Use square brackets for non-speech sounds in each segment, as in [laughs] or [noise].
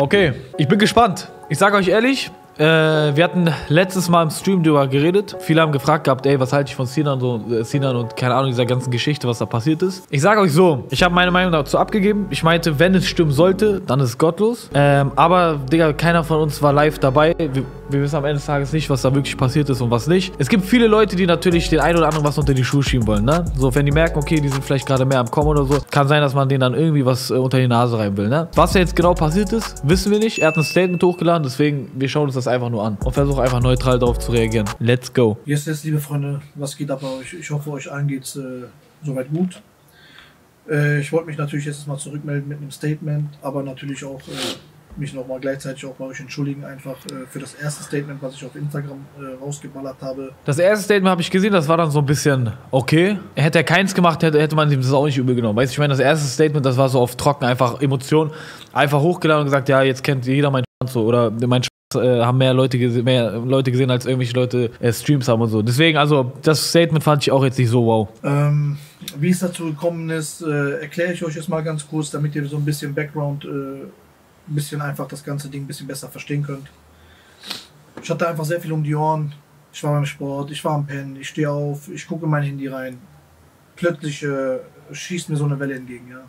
Okay, ich bin gespannt. Ich sage euch ehrlich, äh, wir hatten letztes Mal im Stream darüber geredet. Viele haben gefragt gehabt, ey, was halte ich von Sinan, so, äh, Sinan und keine Ahnung, dieser ganzen Geschichte, was da passiert ist. Ich sage euch so, ich habe meine Meinung dazu abgegeben. Ich meinte, wenn es stimmen sollte, dann ist es gottlos. Ähm, aber, Digga, keiner von uns war live dabei. Wir, wir wissen am Ende des Tages nicht, was da wirklich passiert ist und was nicht. Es gibt viele Leute, die natürlich den einen oder anderen was unter die Schuhe schieben wollen, ne? So, wenn die merken, okay, die sind vielleicht gerade mehr am Kommen oder so, kann sein, dass man denen dann irgendwie was äh, unter die Nase rein will, ne? Was da jetzt genau passiert ist, wissen wir nicht. Er hat ein Statement hochgeladen, deswegen, wir schauen uns das einfach nur an und versuchen einfach neutral darauf zu reagieren. Let's go. Yes, yes, liebe Freunde, was geht ab bei euch? Ich hoffe, euch allen geht's äh, soweit gut. Äh, ich wollte mich natürlich jetzt mal zurückmelden mit einem Statement, aber natürlich auch äh, mich nochmal gleichzeitig auch bei euch entschuldigen, einfach äh, für das erste Statement, was ich auf Instagram äh, rausgeballert habe. Das erste Statement habe ich gesehen, das war dann so ein bisschen okay. Hätte er keins gemacht, hätte, hätte man ihm das auch nicht übel genommen. Weißt du, ich meine, das erste Statement, das war so auf trocken, einfach Emotionen, einfach hochgeladen und gesagt, ja, jetzt kennt jeder meinen Schwanz so oder mein Schwanz äh, haben mehr Leute, mehr Leute gesehen, als irgendwelche Leute äh, Streams haben und so. Deswegen, also, das Statement fand ich auch jetzt nicht so wow. Ähm, wie es dazu gekommen ist, äh, erkläre ich euch jetzt mal ganz kurz, damit ihr so ein bisschen Background, äh, ein bisschen einfach das ganze Ding ein bisschen besser verstehen könnt. Ich hatte einfach sehr viel um die Ohren. Ich war beim Sport, ich war am Pennen, ich stehe auf, ich gucke in mein Handy rein. Plötzlich äh, schießt mir so eine Welle entgegen, ja.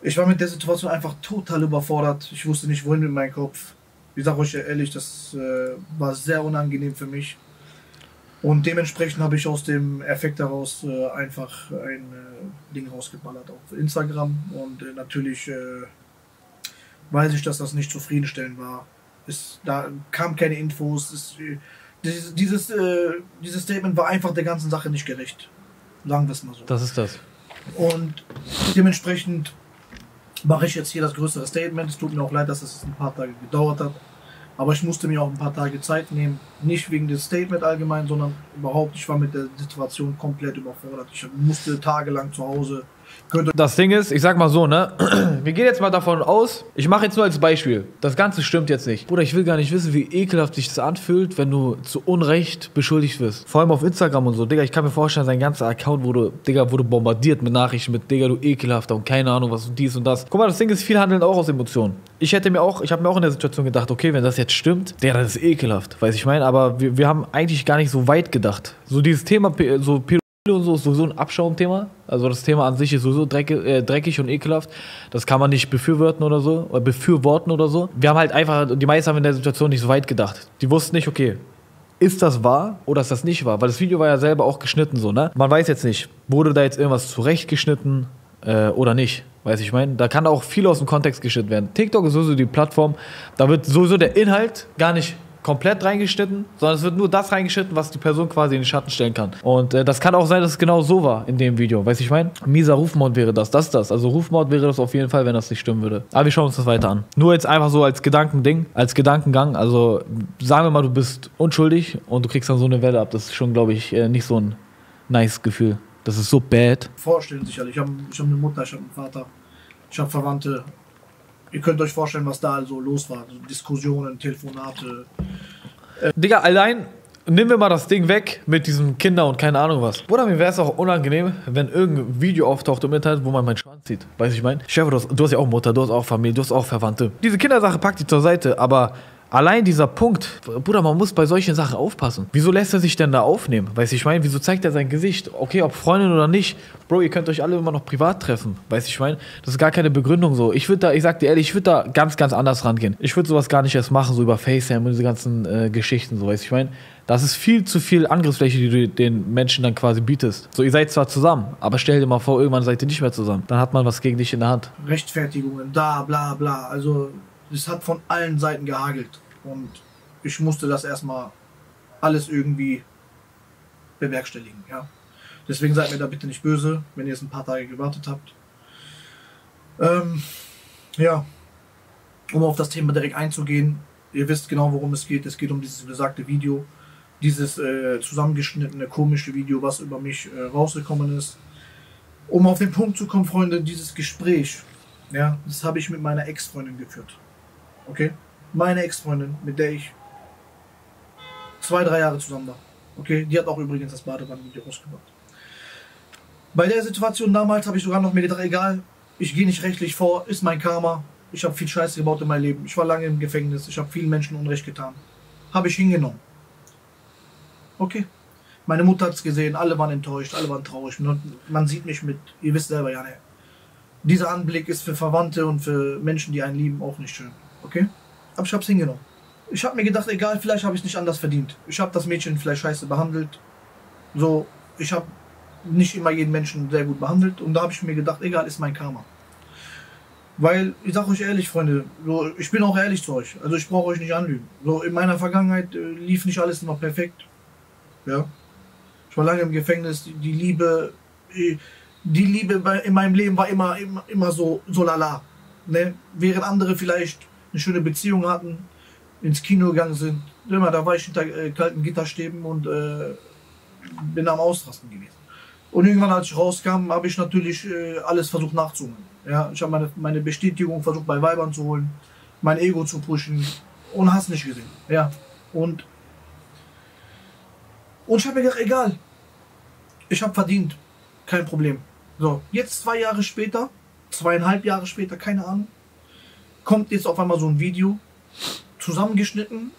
Ich war mit der Situation einfach total überfordert. Ich wusste nicht, wohin mit meinem Kopf. Ich sage euch ehrlich, das äh, war sehr unangenehm für mich. Und dementsprechend habe ich aus dem Effekt daraus äh, einfach ein äh, Ding rausgeballert auf Instagram. Und äh, natürlich äh, weiß ich, dass das nicht zufriedenstellend war. Es, da kamen keine Infos. Es, äh, dieses, dieses, dieses Statement war einfach der ganzen Sache nicht gerecht. Sagen wir es mal so. Das ist das. Und dementsprechend mache ich jetzt hier das größere Statement. Es tut mir auch leid, dass es ein paar Tage gedauert hat. Aber ich musste mir auch ein paar Tage Zeit nehmen. Nicht wegen des Statement allgemein, sondern überhaupt, ich war mit der Situation komplett überfordert. Ich musste tagelang zu Hause das Ding ist, ich sag mal so, ne? [clears throat] Wir gehen jetzt mal davon aus, ich mache jetzt nur als Beispiel. Das Ganze stimmt jetzt nicht. Bruder, ich will gar nicht wissen, wie ekelhaft sich das anfühlt, wenn du zu Unrecht beschuldigt wirst. Vor allem auf Instagram und so. Digga, ich kann mir vorstellen, sein ganzer Account wurde, Digga, wurde bombardiert mit Nachrichten mit, Digga, du ekelhafter und keine Ahnung, was und dies und das. Guck mal, das Ding ist, viel handeln auch aus Emotionen. Ich hätte mir auch, ich habe mir auch in der Situation gedacht, okay, wenn das jetzt stimmt, Digga, das ist ekelhaft, weiß ich meine. Aber wir, wir haben eigentlich gar nicht so weit gedacht. So dieses Thema, so und so ist sowieso ein Abschaumthema. Also das Thema an sich ist sowieso dreckig, äh, dreckig und ekelhaft. Das kann man nicht befürworten oder so, oder befürworten oder so. Wir haben halt einfach, die meisten haben in der Situation nicht so weit gedacht. Die wussten nicht, okay, ist das wahr oder ist das nicht wahr? Weil das Video war ja selber auch geschnitten so, ne? Man weiß jetzt nicht, wurde da jetzt irgendwas zurechtgeschnitten äh, oder nicht. Weiß ich meine, da kann auch viel aus dem Kontext geschnitten werden. TikTok ist sowieso die Plattform, da wird sowieso der Inhalt gar nicht komplett reingeschnitten, sondern es wird nur das reingeschnitten, was die Person quasi in den Schatten stellen kann. Und äh, das kann auch sein, dass es genau so war in dem Video. Weiß ich mein? Mieser Rufmord wäre das, das, das. Also Rufmord wäre das auf jeden Fall, wenn das nicht stimmen würde. Aber wir schauen uns das weiter an. Nur jetzt einfach so als Gedankending, als Gedankengang. Also sagen wir mal, du bist unschuldig und du kriegst dann so eine Welle ab. Das ist schon, glaube ich, äh, nicht so ein nice Gefühl. Das ist so bad. Vorstellen sicherlich. Ich habe hab eine Mutter, ich habe einen Vater, ich habe Verwandte, ihr könnt euch vorstellen, was da also los war. Also Diskussionen, Telefonate. Äh, Digga, allein nehmen wir mal das Ding weg mit diesen Kinder und keine Ahnung was. Bruder, mir wäre es auch unangenehm, wenn irgendein Video auftaucht im Internet, wo man meinen Schwanz sieht. Weißt du, ich meine? Chef, du hast, du hast ja auch Mutter, du hast auch Familie, du hast auch Verwandte. Diese Kindersache packt die zur Seite, aber Allein dieser Punkt, Bruder, man muss bei solchen Sachen aufpassen. Wieso lässt er sich denn da aufnehmen? Weiß ich meine, wieso zeigt er sein Gesicht? Okay, ob Freundin oder nicht, Bro, ihr könnt euch alle immer noch privat treffen. Weiß ich meine, das ist gar keine Begründung so. Ich würde da, ich sag dir ehrlich, ich würde da ganz, ganz anders rangehen. Ich würde sowas gar nicht erst machen, so über FaceTime und diese ganzen äh, Geschichten, so, weiß ich meine. Das ist viel zu viel Angriffsfläche, die du den Menschen dann quasi bietest. So, ihr seid zwar zusammen, aber stell dir mal vor, irgendwann seid ihr nicht mehr zusammen. Dann hat man was gegen dich in der Hand. Rechtfertigungen, da, bla, bla. Also, es hat von allen Seiten gehagelt. Und ich musste das erstmal alles irgendwie bewerkstelligen. Ja. Deswegen seid mir da bitte nicht böse, wenn ihr es ein paar Tage gewartet habt. Ähm, ja, um auf das Thema direkt einzugehen, ihr wisst genau, worum es geht. Es geht um dieses besagte Video, dieses äh, zusammengeschnittene, komische Video, was über mich äh, rausgekommen ist. Um auf den Punkt zu kommen, Freunde, dieses Gespräch, ja, das habe ich mit meiner Ex-Freundin geführt. Okay? Meine Ex-Freundin, mit der ich zwei, drei Jahre zusammen war. Okay, die hat auch übrigens das Badewannenvideo rausgebracht. Bei der Situation damals habe ich sogar noch mir gedacht, egal, ich gehe nicht rechtlich vor, ist mein Karma. Ich habe viel Scheiße gebaut in meinem Leben. Ich war lange im Gefängnis. Ich habe vielen Menschen Unrecht getan. Habe ich hingenommen. Okay. Meine Mutter hat es gesehen. Alle waren enttäuscht. Alle waren traurig. Man sieht mich mit. Ihr wisst selber ja, ne. Dieser Anblick ist für Verwandte und für Menschen, die einen lieben, auch nicht schön. Okay? Aber ich habe es hingenommen. Ich habe mir gedacht, egal, vielleicht habe ich es nicht anders verdient. Ich habe das Mädchen vielleicht scheiße behandelt. So, ich habe nicht immer jeden Menschen sehr gut behandelt. Und da habe ich mir gedacht, egal, ist mein Karma. Weil, ich sage euch ehrlich, Freunde, so, ich bin auch ehrlich zu euch. Also ich brauche euch nicht anlügen. So, in meiner Vergangenheit äh, lief nicht alles immer perfekt. Ja. Ich war lange im Gefängnis. Die, die Liebe, die, äh, die Liebe bei, in meinem Leben war immer, immer, immer so, so lala. Ne? Während andere vielleicht eine schöne Beziehung hatten, ins Kino gegangen sind. Immer, da war ich hinter äh, kalten Gitterstäben und äh, bin am Ausrasten gewesen. Und irgendwann, als ich rauskam, habe ich natürlich äh, alles versucht nachzuholen. Ja, ich habe meine, meine Bestätigung versucht bei Weibern zu holen, mein Ego zu pushen und hast nicht gesehen. Ja, und, und ich habe mir gedacht, egal, ich habe verdient, kein Problem. So, jetzt zwei Jahre später, zweieinhalb Jahre später, keine Ahnung, kommt jetzt auf einmal so ein Video, zusammengeschnitten,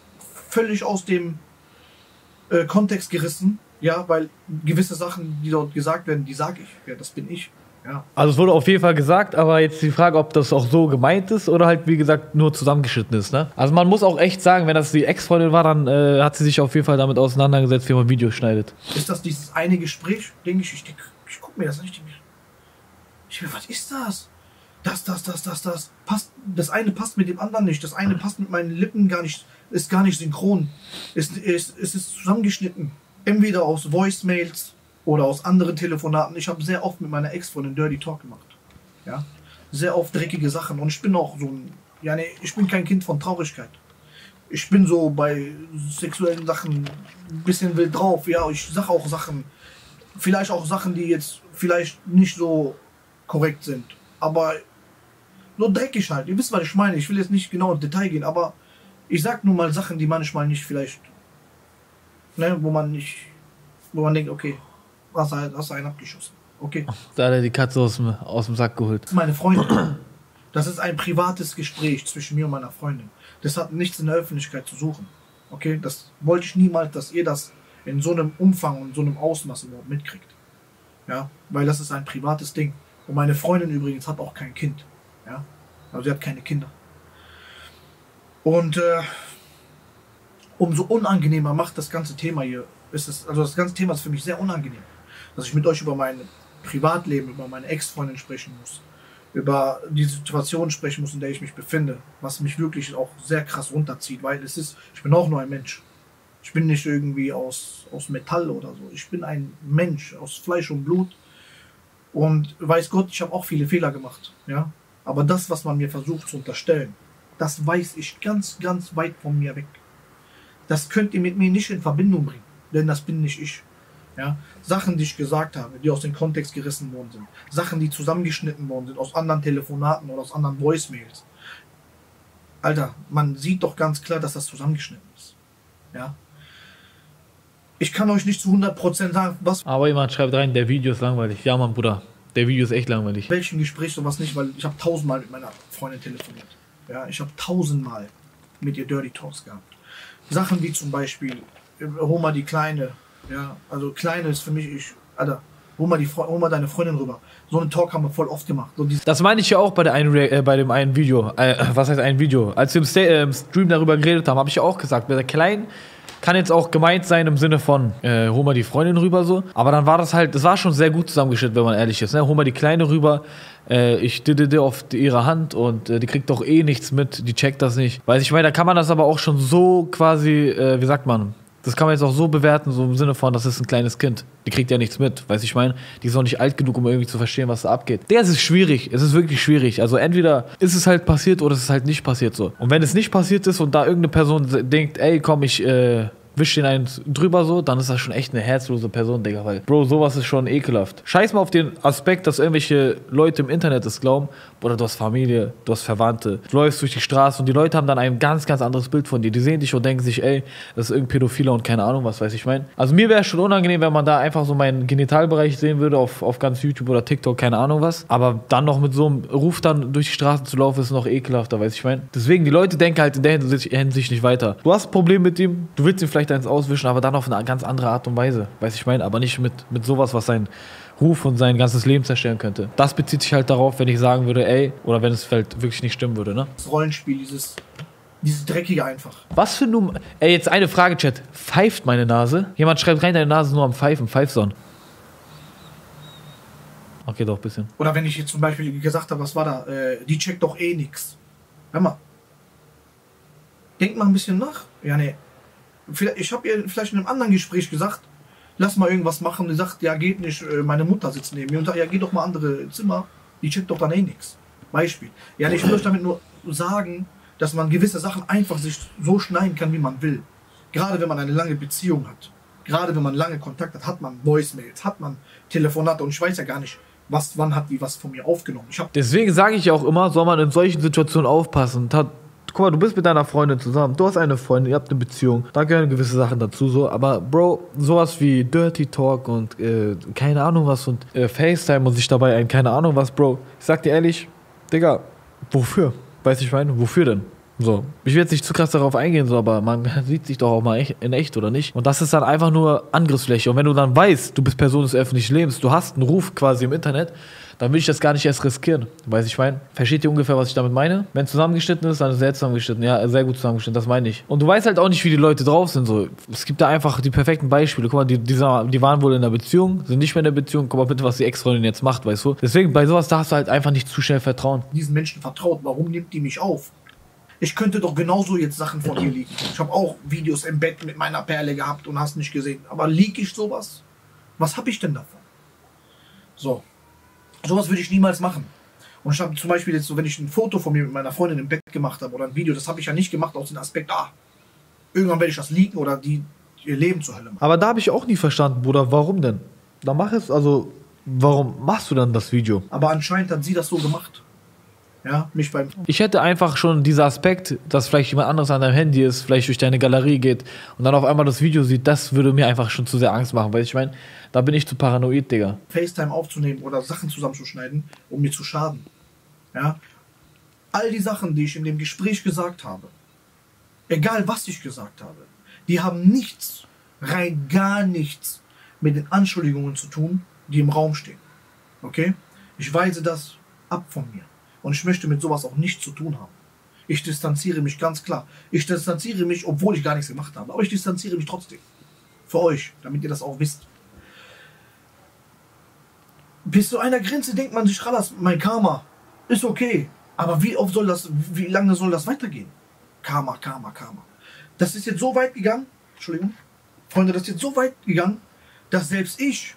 völlig aus dem äh, Kontext gerissen, ja, weil gewisse Sachen, die dort gesagt werden, die sage ich. Ja, das bin ich. Ja. Also es wurde auf jeden Fall gesagt, aber jetzt die Frage, ob das auch so gemeint ist oder halt, wie gesagt, nur zusammengeschnitten ist. Ne? Also man muss auch echt sagen, wenn das die Ex-Freundin war, dann äh, hat sie sich auf jeden Fall damit auseinandergesetzt, wie man Video schneidet. Ist das dieses eine Gespräch? Denke ich, ich, ich, ich gucke mir das nicht. Ich denke, was ist das? Das, das, das, das, das. Passt, das eine passt mit dem anderen nicht. Das eine passt mit meinen Lippen gar nicht, ist gar nicht synchron. Es, es, es ist zusammengeschnitten entweder aus Voicemails oder aus anderen Telefonaten. Ich habe sehr oft mit meiner Ex-Freundin Dirty Talk gemacht. Ja? Sehr oft dreckige Sachen. Und ich bin auch so ein, ja, nee, ich bin kein Kind von Traurigkeit. Ich bin so bei sexuellen Sachen ein bisschen wild drauf. Ja, ich sage auch Sachen, vielleicht auch Sachen, die jetzt vielleicht nicht so korrekt sind. Aber nur dreckig halt. Ihr wisst, was ich meine. Ich will jetzt nicht genau ins Detail gehen, aber ich sag nur mal Sachen, die manchmal nicht vielleicht ne, wo man nicht, wo man denkt, okay, hast du, hast du einen abgeschossen. Okay. Da hat er die Katze aus dem, aus dem Sack geholt. Meine Freundin. Das ist ein privates Gespräch zwischen mir und meiner Freundin. Das hat nichts in der Öffentlichkeit zu suchen. Okay, das wollte ich niemals, dass ihr das in so einem Umfang und so einem Ausmaß überhaupt mitkriegt. Ja, weil das ist ein privates Ding. Und meine Freundin übrigens hat auch kein Kind. Ja, also sie hat keine Kinder. Und äh, umso unangenehmer macht das ganze Thema hier. Ist es, also das ganze Thema ist für mich sehr unangenehm. Dass ich mit euch über mein Privatleben, über meine Ex-Freundin sprechen muss. Über die Situation sprechen muss, in der ich mich befinde. Was mich wirklich auch sehr krass runterzieht, weil es ist, ich bin auch nur ein Mensch. Ich bin nicht irgendwie aus, aus Metall oder so. Ich bin ein Mensch aus Fleisch und Blut. Und weiß Gott, ich habe auch viele Fehler gemacht. Ja? Aber das, was man mir versucht zu unterstellen, das weiß ich ganz, ganz weit von mir weg. Das könnt ihr mit mir nicht in Verbindung bringen, denn das bin nicht ich. Ja? Sachen, die ich gesagt habe, die aus dem Kontext gerissen worden sind. Sachen, die zusammengeschnitten worden sind aus anderen Telefonaten oder aus anderen Voicemails. Alter, man sieht doch ganz klar, dass das zusammengeschnitten ist. Ja? Ich kann euch nicht zu 100% sagen, was. Aber jemand schreibt rein, der Video ist langweilig. Ja, Mann, Bruder. Der Video ist echt langweilig. Welchem Gespräch sowas nicht, weil ich habe tausendmal mit meiner Freundin telefoniert. Ja, ich habe tausendmal mit ihr Dirty Talks gehabt. Sachen wie zum Beispiel, hol mal die Kleine. Ja, also Kleine ist für mich, ich, Alter, hol mal, die, hol mal deine Freundin rüber. So einen Talk haben wir voll oft gemacht. So das meine ich ja auch bei, der einen, äh, bei dem einen Video. Äh, was heißt ein Video? Als wir im, Sta äh, im Stream darüber geredet haben, habe ich ja auch gesagt, bei der Kleinen kann jetzt auch gemeint sein im Sinne von, äh, hol mal die Freundin rüber so. Aber dann war das halt, das war schon sehr gut zusammengestellt, wenn man ehrlich ist. Ne? Hol mal die Kleine rüber, äh, ich didede auf ihre Hand und äh, die kriegt doch eh nichts mit, die checkt das nicht. Weiß ich meine, da kann man das aber auch schon so quasi, äh, wie sagt man, das kann man jetzt auch so bewerten, so im Sinne von, das ist ein kleines Kind. Die kriegt ja nichts mit, weiß ich meine. Die ist auch nicht alt genug, um irgendwie zu verstehen, was da abgeht. Der ist schwierig. Es ist wirklich schwierig. Also entweder ist es halt passiert oder es ist halt nicht passiert so. Und wenn es nicht passiert ist und da irgendeine Person denkt, ey, komm, ich äh, wischt den eins drüber so, dann ist das schon echt eine herzlose Person, Digga. Weil, Bro, sowas ist schon ekelhaft. Scheiß mal auf den Aspekt, dass irgendwelche Leute im Internet es glauben, Bruder, du hast Familie, du hast Verwandte, du läufst durch die Straße und die Leute haben dann ein ganz, ganz anderes Bild von dir. Die sehen dich und denken sich, ey, das ist irgendein Pädophiler und keine Ahnung, was weiß ich mein. Also mir wäre es schon unangenehm, wenn man da einfach so meinen Genitalbereich sehen würde auf, auf ganz YouTube oder TikTok, keine Ahnung was. Aber dann noch mit so einem Ruf dann durch die Straßen zu laufen, ist noch ekelhafter, weiß ich mein. Deswegen, die Leute denken halt in der Hinsicht nicht weiter. Du hast ein Problem mit ihm, du willst ihm vielleicht eins auswischen, aber dann auf eine ganz andere Art und Weise, weiß ich mein. Aber nicht mit, mit sowas, was sein Ruf und sein ganzes Leben zerstören könnte. Das bezieht sich halt darauf, wenn ich sagen würde, ey, oder wenn es halt wirklich nicht stimmen würde, ne? Das Rollenspiel, dieses, dieses Dreckige einfach. Was für Nummer. Ey, jetzt eine Frage, Chat. Pfeift meine Nase? Jemand schreibt rein, deine Nase ist nur am Pfeifen. Pfeifson. Okay, doch, ein bisschen. Oder wenn ich jetzt zum Beispiel gesagt habe, was war da? Äh, die checkt doch eh nix. Hör mal. Denkt mal ein bisschen nach. Ja, nee. Ich habe ihr vielleicht in einem anderen Gespräch gesagt, lass mal irgendwas machen. Die sagt, ja, geht nicht. Äh, meine Mutter sitzt neben mir und sagt, ja, geh doch mal andere Zimmer. Die checkt doch dann eh nichts. Beispiel. Ja, ich will euch damit nur sagen, dass man gewisse Sachen einfach sich so schneiden kann, wie man will. Gerade wenn man eine lange Beziehung hat. Gerade wenn man lange Kontakt hat, hat man Voicemails, hat man Telefonate und ich weiß ja gar nicht, was, wann hat die was von mir aufgenommen. Ich Deswegen sage ich auch immer, soll man in solchen Situationen aufpassen. Guck mal, du bist mit deiner Freundin zusammen, du hast eine Freundin, ihr habt eine Beziehung, da gehören gewisse Sachen dazu, so, aber Bro, sowas wie Dirty Talk und äh, keine Ahnung was und äh, FaceTime und sich dabei ein, keine Ahnung was, Bro, ich sag dir ehrlich, Digga, wofür? Weiß ich meine, wofür denn? So, ich will jetzt nicht zu krass darauf eingehen, so, aber man [laughs] sieht sich doch auch mal in echt oder nicht. Und das ist dann einfach nur Angriffsfläche. Und wenn du dann weißt, du bist Person des öffentlichen Lebens, du hast einen Ruf quasi im Internet, dann will ich das gar nicht erst riskieren. Weiß ich meine? Versteht ihr ungefähr, was ich damit meine? Wenn es zusammengeschnitten ist, dann ist es sehr zusammengeschnitten. Ja, sehr gut zusammengeschnitten, das meine ich. Und du weißt halt auch nicht, wie die Leute drauf sind. So. Es gibt da einfach die perfekten Beispiele. Guck mal, die, die, die waren wohl in der Beziehung, sind nicht mehr in der Beziehung. Guck mal bitte, was die Ex-Freundin jetzt macht, weißt du? Deswegen, bei sowas darfst du halt einfach nicht zu schnell vertrauen. Diesen Menschen vertraut, warum nimmt die mich auf? Ich könnte doch genauso jetzt Sachen von ihr liegen. Ich habe auch Videos im Bett mit meiner Perle gehabt und hast nicht gesehen. Aber lieg ich sowas? Was habe ich denn davon? So. Sowas würde ich niemals machen. Und ich habe zum Beispiel jetzt so, wenn ich ein Foto von mir mit meiner Freundin im Bett gemacht habe oder ein Video, das habe ich ja nicht gemacht aus dem Aspekt, ah, irgendwann werde ich das liegen oder die ihr Leben zur Hölle machen. Aber da habe ich auch nie verstanden, Bruder, warum denn? Da mach es, also, warum machst du dann das Video? Aber anscheinend hat sie das so gemacht. Ja, mich beim. Ich hätte einfach schon dieser Aspekt, dass vielleicht jemand anderes an deinem Handy ist, vielleicht durch deine Galerie geht und dann auf einmal das Video sieht, das würde mir einfach schon zu sehr Angst machen, weil ich meine, da bin ich zu paranoid, Digga. FaceTime aufzunehmen oder Sachen zusammenzuschneiden, um mir zu schaden. Ja. All die Sachen, die ich in dem Gespräch gesagt habe, egal was ich gesagt habe, die haben nichts, rein gar nichts mit den Anschuldigungen zu tun, die im Raum stehen. Okay? Ich weise das ab von mir. Und ich möchte mit sowas auch nichts zu tun haben. Ich distanziere mich ganz klar. Ich distanziere mich, obwohl ich gar nichts gemacht habe. Aber ich distanziere mich trotzdem. Für euch, damit ihr das auch wisst. Bis zu einer Grenze denkt man sich, Ralas, mein Karma ist okay. Aber wie oft soll das, wie lange soll das weitergehen? Karma, Karma, Karma. Das ist jetzt so weit gegangen, Entschuldigung, Freunde, das ist jetzt so weit gegangen, dass selbst ich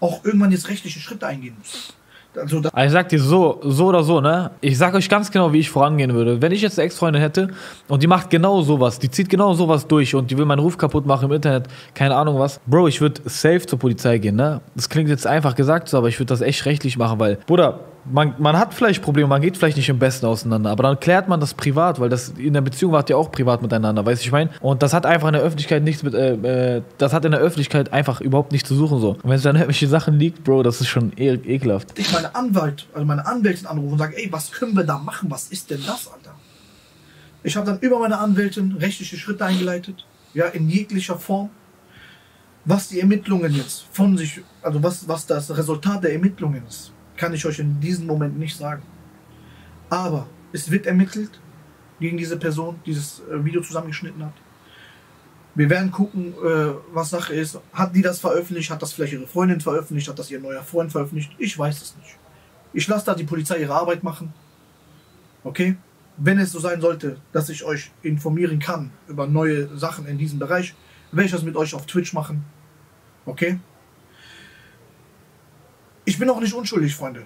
auch irgendwann jetzt rechtliche Schritte eingehen muss. Also, also ich sag dir so, so oder so, ne? Ich sag euch ganz genau, wie ich vorangehen würde. Wenn ich jetzt eine Ex-Freundin hätte und die macht genau sowas, die zieht genau sowas durch und die will meinen Ruf kaputt machen im Internet, keine Ahnung was. Bro, ich würde safe zur Polizei gehen, ne? Das klingt jetzt einfach gesagt so, aber ich würde das echt rechtlich machen, weil, Bruder, man, man hat vielleicht Probleme, man geht vielleicht nicht im Besten auseinander, aber dann klärt man das privat, weil das in der Beziehung wart ihr auch privat miteinander, weißt du, ich meine? Und das hat einfach in der Öffentlichkeit nichts mit, äh, äh, das hat in der Öffentlichkeit einfach überhaupt nichts zu suchen, so. Und wenn es dann [laughs] irgendwelche Sachen liegt, Bro, das ist schon e ekelhaft. Ich meine Anwalt, also meine Anwältin anrufe und sage, ey, was können wir da machen? Was ist denn das, Alter? Ich habe dann über meine Anwältin rechtliche Schritte eingeleitet, ja, in jeglicher Form. Was die Ermittlungen jetzt von sich, also was, was das Resultat der Ermittlungen ist kann ich euch in diesem Moment nicht sagen. Aber es wird ermittelt gegen diese Person, die dieses äh, Video zusammengeschnitten hat. Wir werden gucken, äh, was Sache ist. Hat die das veröffentlicht? Hat das vielleicht ihre Freundin veröffentlicht? Hat das ihr neuer Freund veröffentlicht? Ich weiß es nicht. Ich lasse da die Polizei ihre Arbeit machen. Okay? Wenn es so sein sollte, dass ich euch informieren kann über neue Sachen in diesem Bereich, werde ich das mit euch auf Twitch machen. Okay? Ich bin auch nicht unschuldig, Freunde.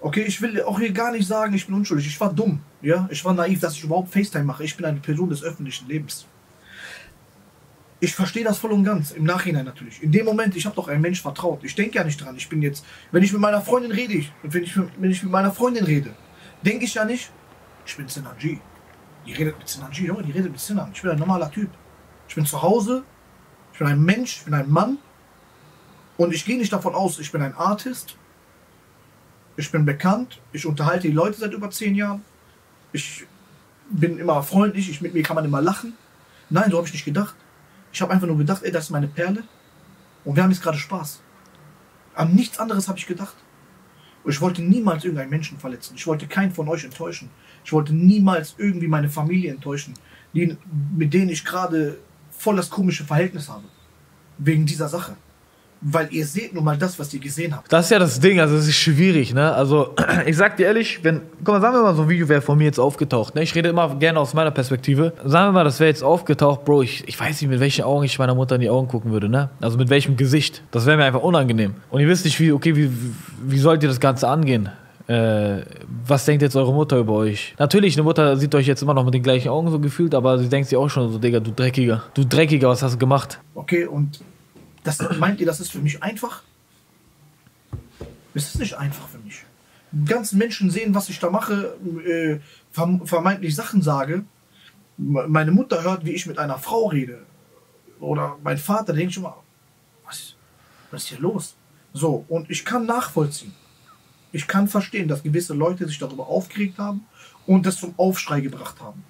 Okay, ich will auch hier gar nicht sagen, ich bin unschuldig. Ich war dumm. Ja, ich war naiv, dass ich überhaupt FaceTime mache. Ich bin eine Person des öffentlichen Lebens. Ich verstehe das voll und ganz, im Nachhinein natürlich. In dem Moment, ich habe doch einem Mensch vertraut. Ich denke ja nicht dran. Ich bin jetzt, wenn ich mit meiner Freundin rede, ich, wenn, ich, wenn ich mit meiner Freundin rede, denke ich ja nicht, ich bin Sinan G. Die redet mit Sinan G, Junge, die redet mit Sinan. Ich bin ein normaler Typ. Ich bin zu Hause, ich bin ein Mensch, ich bin ein Mann. Und ich gehe nicht davon aus, ich bin ein Artist. Ich bin bekannt, ich unterhalte die Leute seit über zehn Jahren. Ich bin immer freundlich, ich, mit mir kann man immer lachen. Nein, so habe ich nicht gedacht. Ich habe einfach nur gedacht, ey, das ist meine Perle. Und wir haben jetzt gerade Spaß. An nichts anderes habe ich gedacht. Und ich wollte niemals irgendeinen Menschen verletzen. Ich wollte keinen von euch enttäuschen. Ich wollte niemals irgendwie meine Familie enttäuschen, die, mit denen ich gerade voll das komische Verhältnis habe. Wegen dieser Sache. Weil ihr seht nun mal das, was ihr gesehen habt. Das ist ja das Ding, also es ist schwierig, ne? Also, [clears throat] ich sag dir ehrlich, wenn, guck mal, sagen wir mal, so ein Video wäre von mir jetzt aufgetaucht, ne? Ich rede immer gerne aus meiner Perspektive. Sagen wir mal, das wäre jetzt aufgetaucht, Bro, ich, ich weiß nicht, mit welchen Augen ich meiner Mutter in die Augen gucken würde, ne? Also mit welchem Gesicht. Das wäre mir einfach unangenehm. Und ihr wisst nicht, wie, okay, wie, wie sollt ihr das Ganze angehen? Äh, was denkt jetzt eure Mutter über euch? Natürlich, eine Mutter sieht euch jetzt immer noch mit den gleichen Augen so gefühlt, aber sie denkt sich auch schon so, Digga, du Dreckiger. Du Dreckiger, was hast du gemacht? Okay, und das, meint ihr, das ist für mich einfach? Es ist nicht einfach für mich. Die ganzen Menschen sehen, was ich da mache, äh, vermeintlich Sachen sage. Meine Mutter hört, wie ich mit einer Frau rede. Oder mein Vater denkt schon mal, was, was ist hier los? So, und ich kann nachvollziehen. Ich kann verstehen, dass gewisse Leute sich darüber aufgeregt haben und das zum Aufschrei gebracht haben.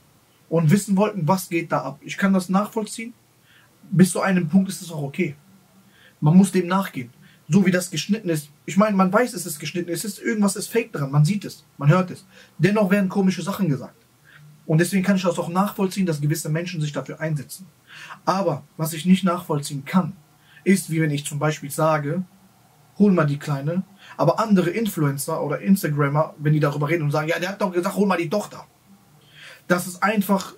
Und wissen wollten, was geht da ab. Ich kann das nachvollziehen. Bis zu einem Punkt ist es auch okay. Man muss dem nachgehen. So wie das geschnitten ist. Ich meine, man weiß, es ist geschnitten. Es ist irgendwas ist fake dran. Man sieht es. Man hört es. Dennoch werden komische Sachen gesagt. Und deswegen kann ich das auch nachvollziehen, dass gewisse Menschen sich dafür einsetzen. Aber was ich nicht nachvollziehen kann, ist, wie wenn ich zum Beispiel sage, hol mal die Kleine, aber andere Influencer oder Instagrammer, wenn die darüber reden und sagen, ja, der hat doch gesagt, hol mal die Tochter. Das ist einfach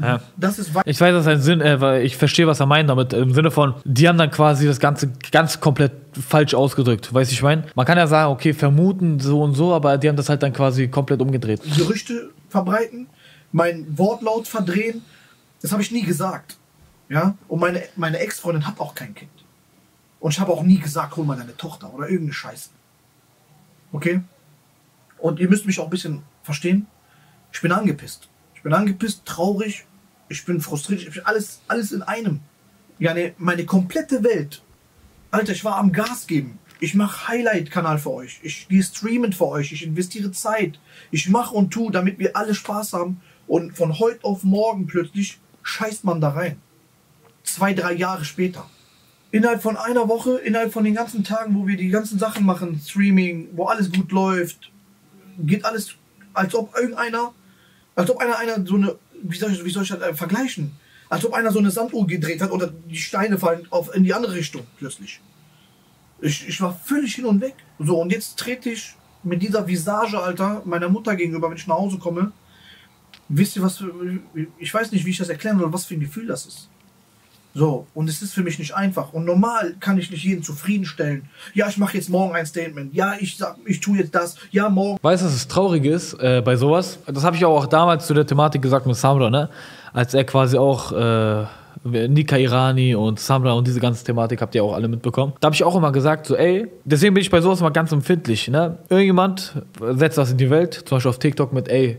ja. Das ist ich weiß, das ist ein Sinn, äh, weil ich verstehe, was er meint damit. Im Sinne von, die haben dann quasi das Ganze ganz komplett falsch ausgedrückt. Weißt du, ich meine? Man kann ja sagen, okay, vermuten so und so, aber die haben das halt dann quasi komplett umgedreht. Gerüchte verbreiten, mein Wortlaut verdrehen, das habe ich nie gesagt. Ja? Und meine, meine Ex-Freundin hat auch kein Kind. Und ich habe auch nie gesagt, hol mal deine Tochter oder irgendeine Scheiße. Okay? Und ihr müsst mich auch ein bisschen verstehen. Ich bin angepisst bin angepisst, traurig, ich bin frustriert, ich bin alles, alles in einem. Ja, ne, meine komplette Welt. Alter, ich war am Gas geben. Ich mache Highlight-Kanal für euch. Ich gehe streamen für euch. Ich investiere Zeit. Ich mache und tue, damit wir alle Spaß haben. Und von heute auf morgen plötzlich scheißt man da rein. Zwei, drei Jahre später. Innerhalb von einer Woche, innerhalb von den ganzen Tagen, wo wir die ganzen Sachen machen, Streaming, wo alles gut läuft, geht alles, als ob irgendeiner als ob einer, einer so eine, wie soll ich, wie soll ich das äh, vergleichen? Als ob einer so eine Sanduhr gedreht hat oder die Steine fallen auf, in die andere Richtung plötzlich. Ich, ich war völlig hin und weg. So, und jetzt trete ich mit dieser Visage, Alter, meiner Mutter gegenüber, wenn ich nach Hause komme. Wisst ihr, was für, ich weiß nicht, wie ich das erklären soll, was für ein Gefühl das ist. So, und es ist für mich nicht einfach. Und normal kann ich nicht jeden zufriedenstellen. Ja, ich mache jetzt morgen ein Statement. Ja, ich sag, ich tue jetzt das. Ja, morgen. Weißt du, was das traurig ist äh, bei sowas? Das habe ich auch damals zu der Thematik gesagt mit Samra, ne? Als er quasi auch äh, Nika Irani und Samra und diese ganze Thematik habt ihr auch alle mitbekommen. Da habe ich auch immer gesagt, so ey, deswegen bin ich bei sowas mal ganz empfindlich, ne? Irgendjemand setzt das in die Welt, zum Beispiel auf TikTok mit, ey,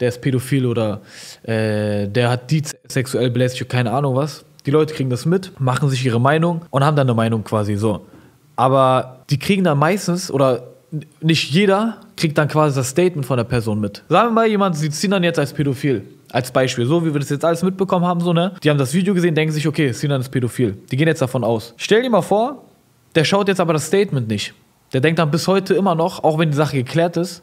der ist pädophil oder äh, der hat die sexuell belästigt, keine Ahnung was die Leute kriegen das mit, machen sich ihre Meinung und haben dann eine Meinung quasi so. Aber die kriegen dann meistens, oder nicht jeder kriegt dann quasi das Statement von der Person mit. Sagen wir mal, jemand sieht Sinan jetzt als pädophil. Als Beispiel, so wie wir das jetzt alles mitbekommen haben, so, ne? Die haben das Video gesehen, denken sich, okay, Sinan ist pädophil. Die gehen jetzt davon aus. Stell dir mal vor, der schaut jetzt aber das Statement nicht. Der denkt dann bis heute immer noch, auch wenn die Sache geklärt ist,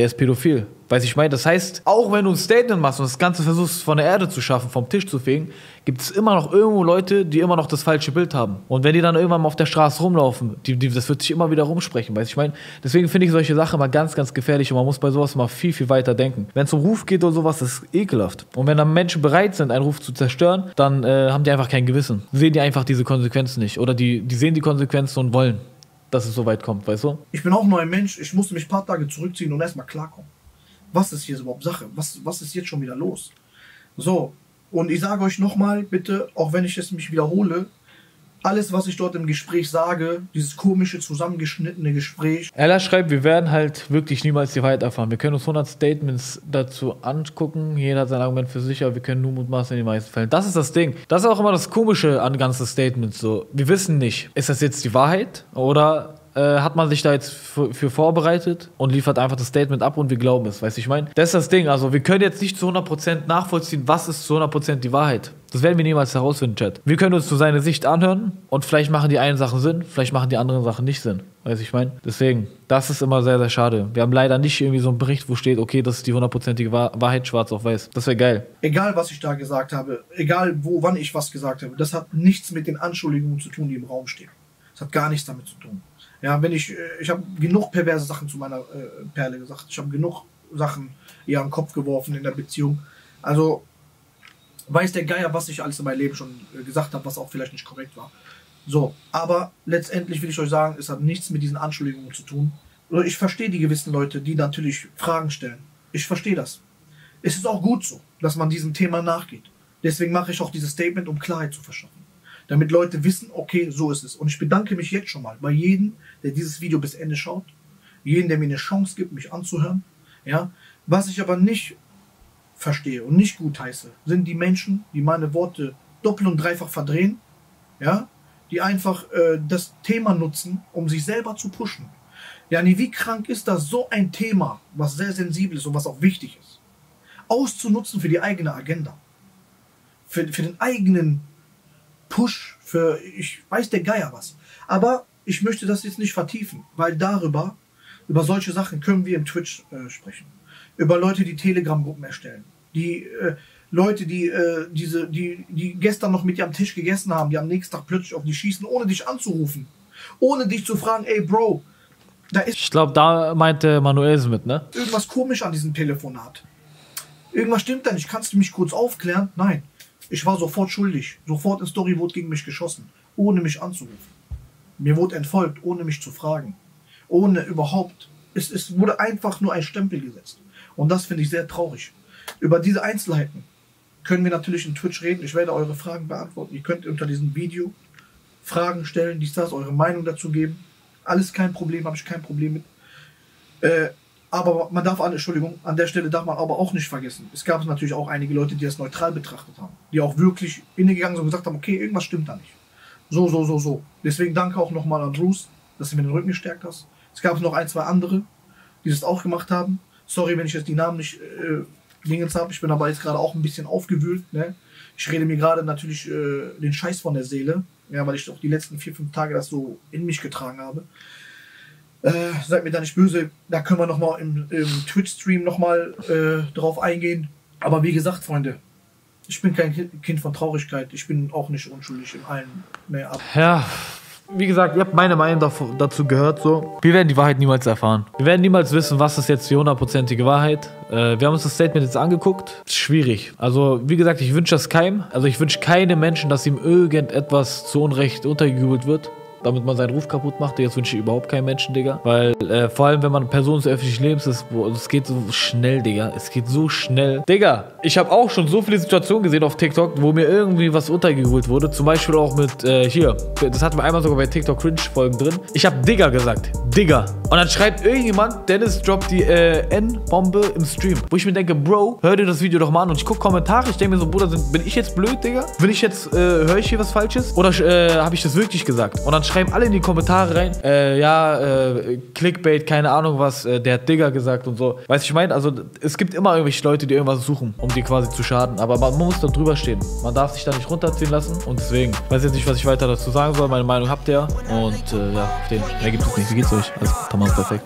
der ist pädophil. Weiß ich meine, das heißt, auch wenn du ein Statement machst und das Ganze versuchst von der Erde zu schaffen, vom Tisch zu fegen, gibt es immer noch irgendwo Leute, die immer noch das falsche Bild haben. Und wenn die dann irgendwann mal auf der Straße rumlaufen, die, die, das wird sich immer wieder rumsprechen, weiß ich meine. Deswegen finde ich solche Sachen immer ganz, ganz gefährlich und man muss bei sowas mal viel, viel weiter denken. Wenn es um Ruf geht oder sowas, das ist ekelhaft. Und wenn dann Menschen bereit sind, einen Ruf zu zerstören, dann äh, haben die einfach kein Gewissen. Sehen die einfach diese Konsequenzen nicht. Oder die, die sehen die Konsequenzen und wollen dass es so weit kommt, weißt du? Ich bin auch nur ein Mensch, ich musste mich ein paar Tage zurückziehen und erstmal klarkommen was ist hier überhaupt Sache? Was, was ist jetzt schon wieder los? So, Und ich sage euch nochmal, bitte, auch wenn ich es mich wiederhole, alles, was ich dort im Gespräch sage, dieses komische, zusammengeschnittene Gespräch. Ella schreibt, wir werden halt wirklich niemals die Wahrheit erfahren. Wir können uns 100 Statements dazu angucken. Jeder hat sein Argument für sich, aber wir können nur mutmaßen in den meisten Fällen. Das ist das Ding. Das ist auch immer das Komische an ganzen Statements. So, wir wissen nicht, ist das jetzt die Wahrheit oder äh, hat man sich da jetzt für, für, vorbereitet und liefert einfach das Statement ab und wir glauben es, weißt du, ich meine? Das ist das Ding, also wir können jetzt nicht zu 100% nachvollziehen, was ist zu 100% die Wahrheit. Das werden wir niemals herausfinden, Chat. Wir können uns zu seiner Sicht anhören und vielleicht machen die einen Sachen Sinn, vielleicht machen die anderen Sachen nicht Sinn, weißt du, ich meine? Deswegen, das ist immer sehr, sehr schade. Wir haben leider nicht irgendwie so einen Bericht, wo steht, okay, das ist die hundertprozentige Wahrheit, schwarz auf weiß. Das wäre geil. Egal, was ich da gesagt habe, egal wo, wann ich was gesagt habe, das hat nichts mit den Anschuldigungen zu tun, die im Raum stehen. Das hat gar nichts damit zu tun. Ja, wenn ich, äh, ich habe genug perverse Sachen zu meiner äh, Perle gesagt. Ich habe genug Sachen ihr am Kopf geworfen in der Beziehung. Also weiß der Geier, was ich alles in meinem Leben schon äh, gesagt habe, was auch vielleicht nicht korrekt war. So, aber letztendlich will ich euch sagen, es hat nichts mit diesen Anschuldigungen zu tun. Ich verstehe die gewissen Leute, die natürlich Fragen stellen. Ich verstehe das. Es ist auch gut so, dass man diesem Thema nachgeht. Deswegen mache ich auch dieses Statement, um Klarheit zu verschaffen damit Leute wissen, okay, so ist es. Und ich bedanke mich jetzt schon mal bei jedem, der dieses Video bis Ende schaut, jeden, der mir eine Chance gibt, mich anzuhören. Ja, was ich aber nicht verstehe und nicht gut heiße, sind die Menschen, die meine Worte doppelt und dreifach verdrehen, ja, die einfach äh, das Thema nutzen, um sich selber zu pushen. Ja, nee, wie krank ist das, so ein Thema, was sehr sensibel ist und was auch wichtig ist, auszunutzen für die eigene Agenda, für, für den eigenen Push für, ich weiß der Geier was. Aber ich möchte das jetzt nicht vertiefen, weil darüber, über solche Sachen können wir im Twitch äh, sprechen. Über Leute, die Telegram-Gruppen erstellen. Die äh, Leute, die äh, diese, die, die gestern noch mit dir am Tisch gegessen haben, die am nächsten Tag plötzlich auf dich schießen, ohne dich anzurufen. Ohne dich zu fragen, ey Bro, da ist. Ich glaube, da meinte Manuels mit, ne? Irgendwas komisch an diesem Telefonat. Irgendwas stimmt da nicht. Kannst du mich kurz aufklären? Nein. Ich war sofort schuldig. Sofort in Story wurde gegen mich geschossen, ohne mich anzurufen. Mir wurde entfolgt, ohne mich zu fragen. Ohne überhaupt. Es, es wurde einfach nur ein Stempel gesetzt. Und das finde ich sehr traurig. Über diese Einzelheiten können wir natürlich in Twitch reden. Ich werde eure Fragen beantworten. Ihr könnt unter diesem Video Fragen stellen, dies, das, eure Meinung dazu geben. Alles kein Problem, habe ich kein Problem mit. Äh, aber man darf, Entschuldigung, an der Stelle darf man aber auch nicht vergessen. Es gab natürlich auch einige Leute, die das neutral betrachtet haben. Die auch wirklich innegegangen sind und gesagt haben, okay, irgendwas stimmt da nicht. So, so, so, so. Deswegen danke auch nochmal an Bruce, dass du mir den Rücken gestärkt hast. Es gab noch ein, zwei andere, die das auch gemacht haben. Sorry, wenn ich jetzt die Namen nicht äh, Dingens habe. Ich bin aber jetzt gerade auch ein bisschen aufgewühlt. Ne? Ich rede mir gerade natürlich äh, den Scheiß von der Seele. Ja, weil ich doch die letzten vier, fünf Tage das so in mich getragen habe. Äh, seid mir da nicht böse, da können wir nochmal im, im Twitch-Stream nochmal äh, drauf eingehen. Aber wie gesagt, Freunde, ich bin kein Kind von Traurigkeit. Ich bin auch nicht unschuldig in allen mehr ab. Ja, wie gesagt, ihr habt meine Meinung dazu gehört. So. Wir werden die Wahrheit niemals erfahren. Wir werden niemals wissen, was ist jetzt die hundertprozentige Wahrheit. Äh, wir haben uns das Statement jetzt angeguckt. Schwierig. Also, wie gesagt, ich wünsche das keinem. Also, ich wünsche keinem Menschen, dass ihm irgendetwas zu Unrecht untergejubelt wird damit man seinen Ruf kaputt macht. Jetzt wünsche ich überhaupt keinen Menschen, Digga. Weil äh, vor allem, wenn man Person des öffentlichen Lebens ist, es geht so schnell, Digga. Es geht so schnell. Digga, ich habe auch schon so viele Situationen gesehen auf TikTok, wo mir irgendwie was untergeholt wurde. Zum Beispiel auch mit, äh, hier, das hatten wir einmal sogar bei TikTok Cringe-Folgen drin. Ich habe Digga gesagt. Digga. Und dann schreibt irgendjemand, Dennis droppt die äh, N-Bombe im Stream. Wo ich mir denke, Bro, hör dir das Video doch mal an. Und ich gucke Kommentare. Ich denke mir so, Bruder, bin ich jetzt blöd, Digga? Bin ich jetzt, äh, höre ich hier was Falsches? Oder äh, habe ich das wirklich gesagt? Und dann schreiben alle in die Kommentare rein, äh, ja, äh, Clickbait, keine Ahnung was, äh, der hat Digger gesagt und so. Weißt du, ich meine, also es gibt immer irgendwelche Leute, die irgendwas suchen, um dir quasi zu schaden. Aber man, muss da drüber stehen. Man darf sich da nicht runterziehen lassen. Und deswegen, weiß jetzt nicht, was ich weiter dazu sagen soll. Meine Meinung habt ihr. Und äh, ja, auf den. Mehr gibt es nicht. Wie geht's euch? Alles tamam, perfekt.